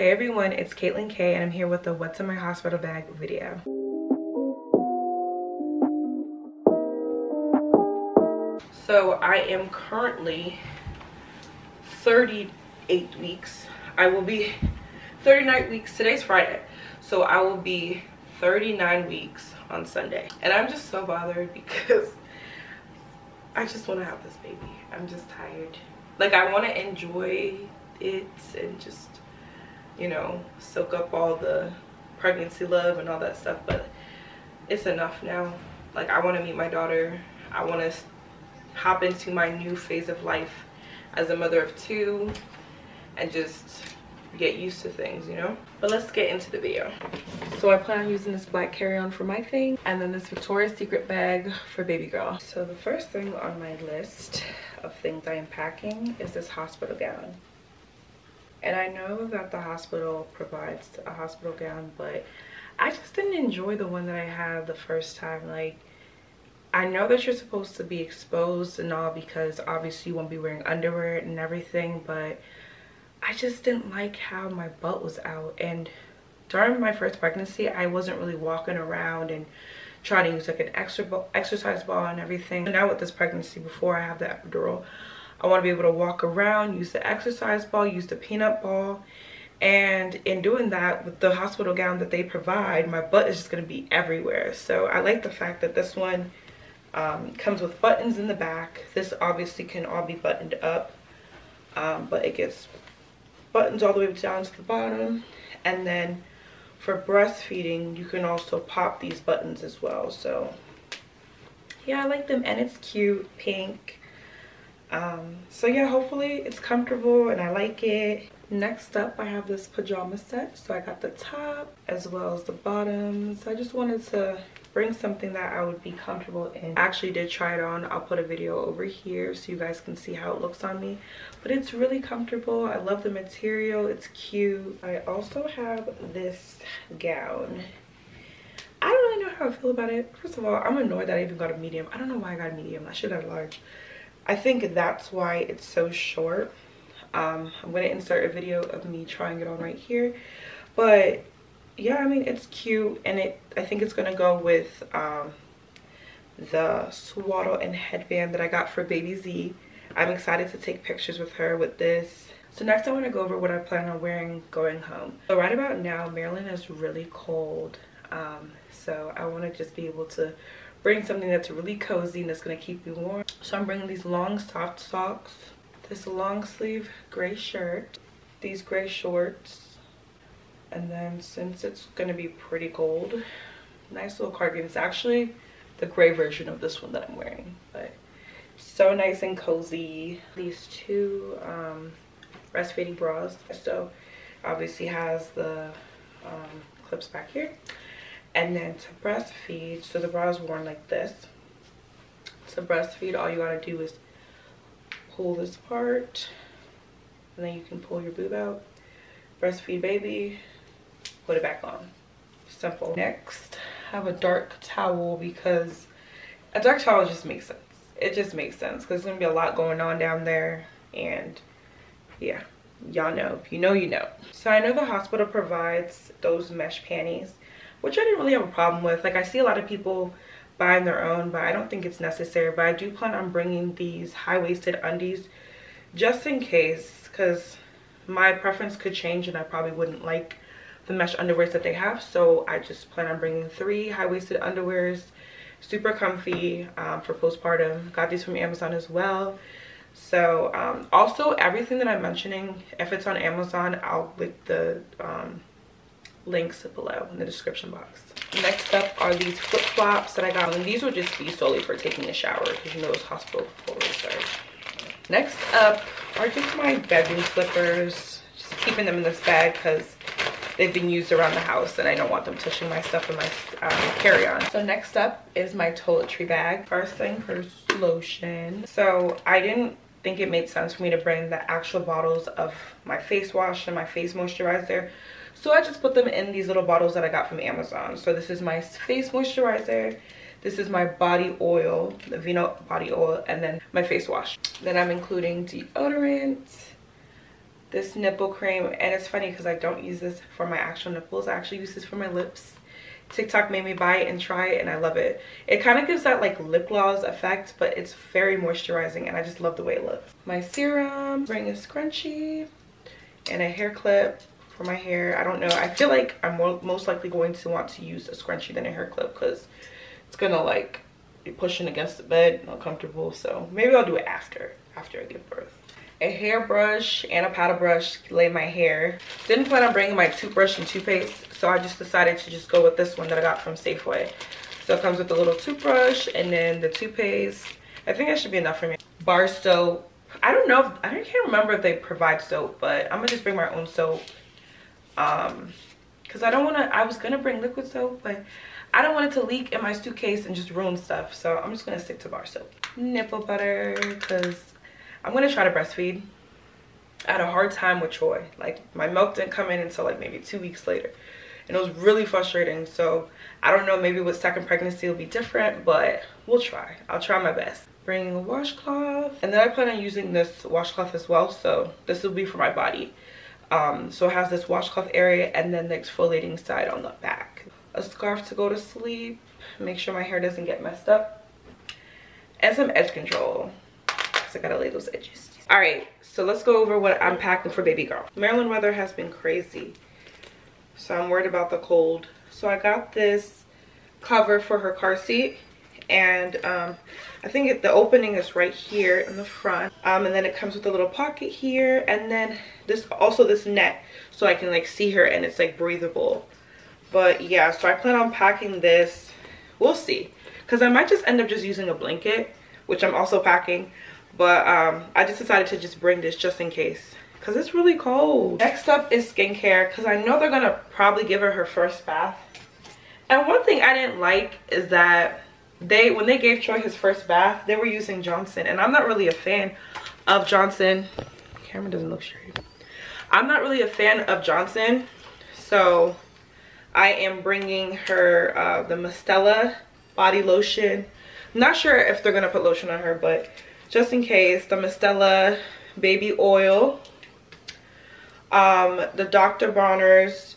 Hey everyone, it's Katlyn K and I'm here with the What's in My Hospital Bag video. So I am currently 38 weeks. I will be 39 weeks, today's Friday. So I will be 39 weeks on Sunday. And I'm just so bothered because I just want to have this baby. I'm just tired. Like I want to enjoy it and just you know, soak up all the pregnancy love and all that stuff, but it's enough now. Like, I want to meet my daughter. I want to hop into my new phase of life as a mother of two and just get used to things, you know? But let's get into the video. So I plan on using this black carry-on for my thing and then this Victoria's Secret bag for baby girl. So the first thing on my list of things I am packing is this hospital gown. And I know that the hospital provides a hospital gown, but I just didn't enjoy the one that I had the first time. Like, I know that you're supposed to be exposed and all because obviously you won't be wearing underwear and everything, but I just didn't like how my butt was out. And during my first pregnancy, I wasn't really walking around and trying to use like an exercise ball and everything. Now with this pregnancy, before I have the epidural, I want to be able to walk around, use the exercise ball, use the peanut ball. And in doing that, with the hospital gown that they provide, my butt is just going to be everywhere. So I like the fact that this one um, comes with buttons in the back. This obviously can all be buttoned up, um, but it gets buttons all the way down to the bottom. And then for breastfeeding, you can also pop these buttons as well. So yeah, I like them and it's cute, pink um, so yeah hopefully it's comfortable and i like it. Next up i have this pajama set. So i got the top as well as the bottoms. I just wanted to bring something that i would be comfortable in. I actually did try it on. I'll put a video over here so you guys can see how it looks on me. But it's really comfortable. I love the material. It's cute. I also have this gown. I don't really know how I feel about it. First of all, I'm annoyed that I even got a medium. I don't know why I got a medium. I should have large. I think that's why it's so short. Um, I'm going to insert a video of me trying it on right here. But yeah, I mean, it's cute and it. I think it's going to go with um, the swaddle and headband that I got for baby Z. I'm excited to take pictures with her with this. So next I want to go over what I plan on wearing going home. So right about now, Maryland is really cold. Um, so I want to just be able to bring something that's really cozy and that's going to keep you warm. So I'm bringing these long soft socks, this long sleeve gray shirt, these gray shorts, and then since it's going to be pretty cold, nice little cardigan. It's actually the gray version of this one that I'm wearing, but so nice and cozy. These two um, breastfeeding bras. So obviously has the um, clips back here and then to breastfeed so the bra is worn like this. To breastfeed all you gotta do is pull this part and then you can pull your boob out. Breastfeed baby put it back on. Simple. Next I have a dark towel because a dark towel just makes sense. It just makes sense because there's gonna be a lot going on down there and yeah y'all know. If you know you know. So i know the hospital provides those mesh panties which I didn't really have a problem with. Like I see a lot of people buying their own, but I don't think it's necessary. But I do plan on bringing these high-waisted undies just in case because my preference could change and I probably wouldn't like the mesh underwears that they have. So I just plan on bringing three high-waisted underwears, super comfy um, for postpartum. Got these from Amazon as well. So um, also everything that I'm mentioning, if it's on Amazon, I'll link the um, links below in the description box. Next up are these flip-flops that I got. And these will just be solely for taking a shower because you know those hospital floors are. Next up are just my bedroom slippers. Just keeping them in this bag because they've been used around the house and I don't want them touching my stuff in my um, carry-on. So next up is my toiletry bag. First thing first, lotion. So I didn't think it made sense for me to bring the actual bottles of my face wash and my face moisturizer so I just put them in these little bottles that I got from Amazon. So this is my face moisturizer. This is my body oil, the Vino body oil, and then my face wash. Then I'm including deodorant, this nipple cream and it's funny because I don't use this for my actual nipples I actually use this for my lips TikTok made me buy it and try it and I love it. It kind of gives that like lip gloss effect but it's very moisturizing and I just love the way it looks. My serum bring a scrunchie and a hair clip for my hair. I don't know I feel like I'm more, most likely going to want to use a scrunchie than a hair clip because it's gonna like be pushing against the bed uncomfortable so maybe I'll do it after after I give birth a hairbrush and a paddle brush to lay my hair. Didn't plan on bringing my toothbrush and toothpaste, so I just decided to just go with this one that I got from Safeway. So it comes with a little toothbrush and then the toothpaste. I think that should be enough for me. Bar soap. I don't know, if, I can't remember if they provide soap, but I'm gonna just bring my own soap. Um, Cause I don't wanna, I was gonna bring liquid soap, but I don't want it to leak in my suitcase and just ruin stuff. So I'm just gonna stick to bar soap. Nipple butter, cause I'm gonna try to breastfeed. I had a hard time with Troy. Like my milk didn't come in until like maybe two weeks later. And it was really frustrating. So I don't know, maybe with second pregnancy it'll be different, but we'll try. I'll try my best. Bringing a washcloth. And then I plan on using this washcloth as well. So this will be for my body. Um, so it has this washcloth area and then the exfoliating side on the back. A scarf to go to sleep. Make sure my hair doesn't get messed up. And some edge control because I gotta lay those edges. All right, so let's go over what I'm packing for baby girl. Maryland weather has been crazy. So I'm worried about the cold. So I got this cover for her car seat and um, I think it, the opening is right here in the front um, and then it comes with a little pocket here and then this also this net so I can like see her and it's like breathable but yeah so I plan on packing this we'll see because I might just end up just using a blanket which I'm also packing but um, I just decided to just bring this just in case because it's really cold. Next up is skincare because I know they're going to probably give her her first bath. And one thing I didn't like is that they when they gave Troy his first bath, they were using Johnson. And I'm not really a fan of Johnson. Camera doesn't look straight. I'm not really a fan of Johnson. So I am bringing her uh, the Mustela body lotion. Not sure if they're going to put lotion on her, but just in case the Mustela baby oil um the Dr. Bronner's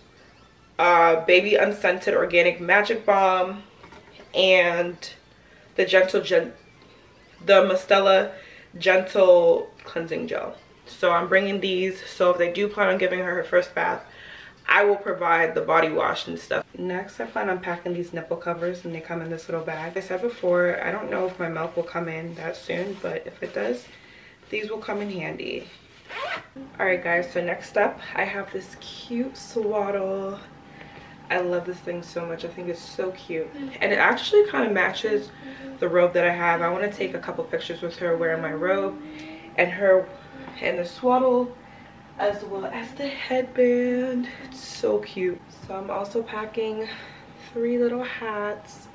uh baby unscented organic magic balm and the gentle gen the Mustela gentle cleansing gel so i'm bringing these so if they do plan on giving her her first bath I will provide the body wash and stuff. Next, I plan on packing these nipple covers and they come in this little bag. I said before, I don't know if my milk will come in that soon, but if it does, these will come in handy. Alright guys, so next up, I have this cute swaddle. I love this thing so much. I think it's so cute. And it actually kind of matches the robe that I have. I want to take a couple pictures with her wearing my robe and her and the swaddle as well as the headband. It's so cute. So i'm also packing three little hats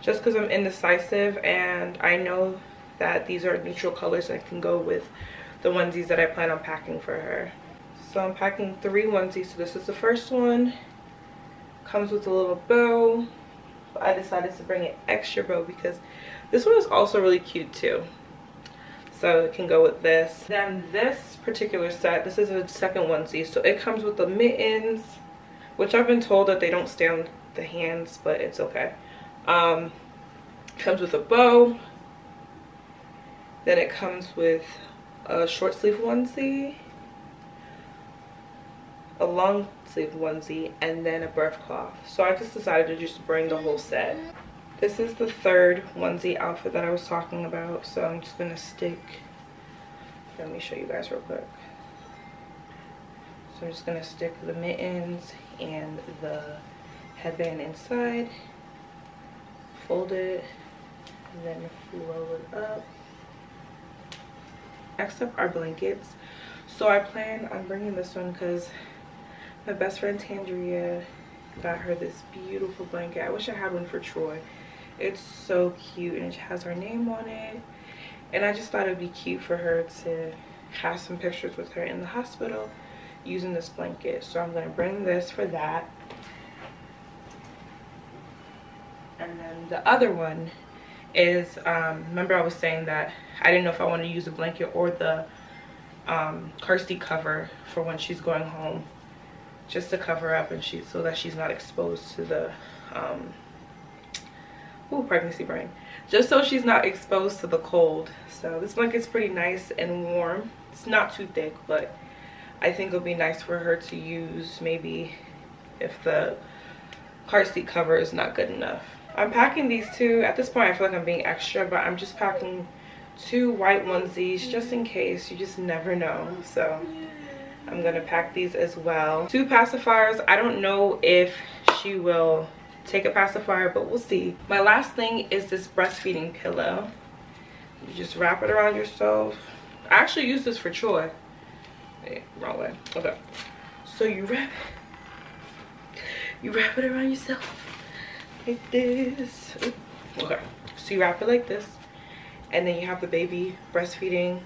just because i'm indecisive and i know that these are neutral colors that can go with the onesies that i plan on packing for her. So i'm packing three onesies. So this is the first one. Comes with a little bow. I decided to bring an extra bow because this one is also really cute too so it can go with this. Then this particular set this is a second onesie. So it comes with the mittens which i've been told that they don't stay on the hands but it's okay. Um comes with a bow. Then it comes with a short sleeve onesie a long sleeve onesie and then a birth cloth so i just decided to just bring the whole set this is the third onesie outfit that I was talking about. So I'm just going to stick. Let me show you guys real quick. So I'm just going to stick the mittens and the headband inside. Fold it. And then roll it up. Next up are blankets. So I plan on bringing this one because my best friend Tandria got her this beautiful blanket. I wish I had one for Troy it's so cute and it has her name on it. And i just thought it'd be cute for her to have some pictures with her in the hospital using this blanket. So i'm going to bring this for that. And then the other one is um, remember i was saying that i didn't know if i wanted to use the blanket or the um, seat cover for when she's going home just to cover up and she so that she's not exposed to the um ooh, pregnancy brain. Just so she's not exposed to the cold. So this blanket's pretty nice and warm. It's not too thick but i think it'll be nice for her to use maybe if the car seat cover is not good enough. I'm packing these two. At this point i feel like i'm being extra but i'm just packing two white onesies just in case. You just never know. So I'm gonna pack these as well. Two pacifiers. I don't know if she will take a pacifier, but we'll see. My last thing is this breastfeeding pillow. You just wrap it around yourself. I actually use this for Troy. Wait, wrong way. Okay. So you wrap you wrap it around yourself like this. Okay. So you wrap it like this. And then you have the baby breastfeeding.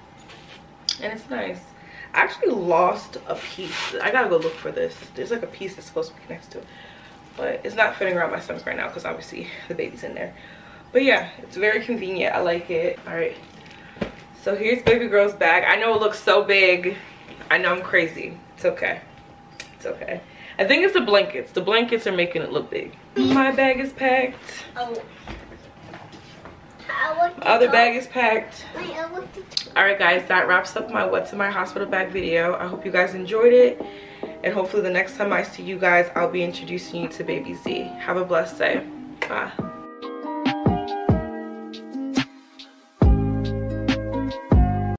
And it's nice. I actually lost a piece. I gotta go look for this. There's like a piece that's supposed to be connected to it. But it's not fitting around my stomach right now because obviously the baby's in there. But yeah, it's very convenient. I like it. All right. So here's baby girl's bag. I know it looks so big. I know I'm crazy. It's okay. It's okay. I think it's the blankets. The blankets are making it look big. My bag is packed. Oh. my Other bag is packed. All right, guys, that wraps up my what's in my hospital bag video. I hope you guys enjoyed it. And hopefully the next time I see you guys, I'll be introducing you to baby Z. Have a blessed day. Bye.